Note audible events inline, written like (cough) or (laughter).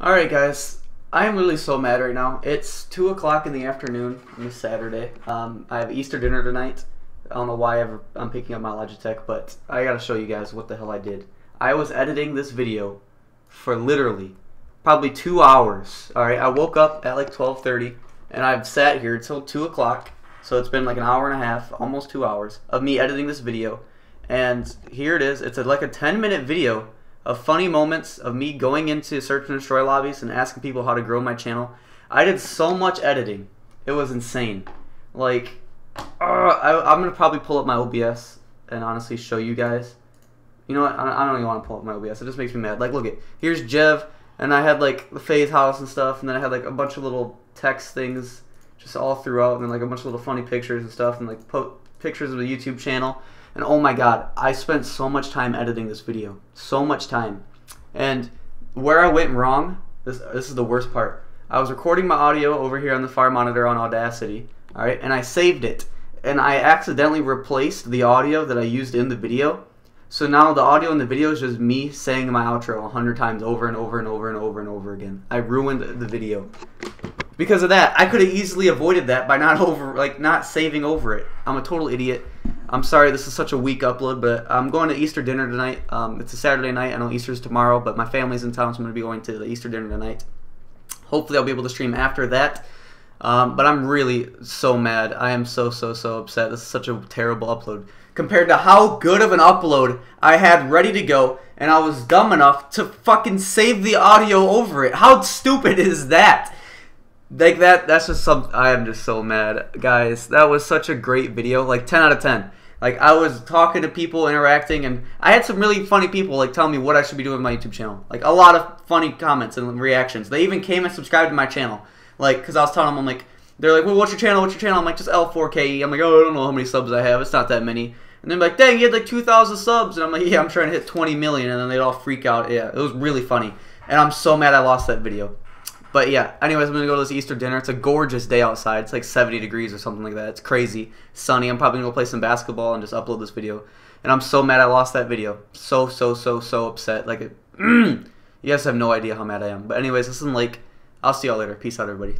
Alright guys, I am really so mad right now. It's 2 o'clock in the afternoon on this Saturday. Um, I have Easter dinner tonight. I don't know why I'm picking up my Logitech, but I gotta show you guys what the hell I did. I was editing this video for literally probably two hours. Alright, I woke up at like 12.30 and I've sat here until 2 o'clock. So it's been like an hour and a half, almost two hours, of me editing this video. And here it is. It's a, like a 10 minute video of funny moments of me going into search and destroy lobbies and asking people how to grow my channel. I did so much editing. It was insane. Like, uh, I, am going to probably pull up my OBS and honestly show you guys. You know what? I, I don't even want to pull up my OBS. It just makes me mad. Like, look at here's Jev, and I had like the FaZe house and stuff, and then I had like a bunch of little text things just all throughout, and then like a bunch of little funny pictures and stuff, and like po- pictures of the YouTube channel. And oh my god, I spent so much time editing this video. So much time. And where I went wrong, this this is the worst part. I was recording my audio over here on the fire monitor on Audacity, alright, and I saved it. And I accidentally replaced the audio that I used in the video. So now the audio in the video is just me saying my outro a hundred times over and over and over and over and over again. I ruined the video. Because of that, I could have easily avoided that by not over like not saving over it. I'm a total idiot. I'm sorry this is such a weak upload, but I'm going to Easter dinner tonight. Um, it's a Saturday night. I know Easter's tomorrow, but my family's in town, so I'm going to be going to the Easter dinner tonight. Hopefully, I'll be able to stream after that. Um, but I'm really so mad. I am so, so, so upset. This is such a terrible upload. Compared to how good of an upload I had ready to go, and I was dumb enough to fucking save the audio over it. How stupid is that? Like that, that's just some, I am just so mad. Guys, that was such a great video. Like 10 out of 10. Like I was talking to people, interacting, and I had some really funny people like tell me what I should be doing with my YouTube channel. Like a lot of funny comments and reactions. They even came and subscribed to my channel. Like, cause I was telling them, I'm like, they're like, well, what's your channel? What's your channel? I'm like, just L4KE. I'm like, oh, I don't know how many subs I have. It's not that many. And they're like, dang, you had like 2,000 subs. And I'm like, yeah, I'm trying to hit 20 million. And then they'd all freak out. Yeah, it was really funny. And I'm so mad I lost that video. But yeah, anyways, I'm gonna go to this Easter dinner. It's a gorgeous day outside. It's like 70 degrees or something like that. It's crazy, sunny. I'm probably gonna go play some basketball and just upload this video. And I'm so mad I lost that video. So so so so upset. Like, it, (clears throat) you guys have no idea how mad I am. But anyways, listen, like, I'll see y'all later. Peace out, everybody.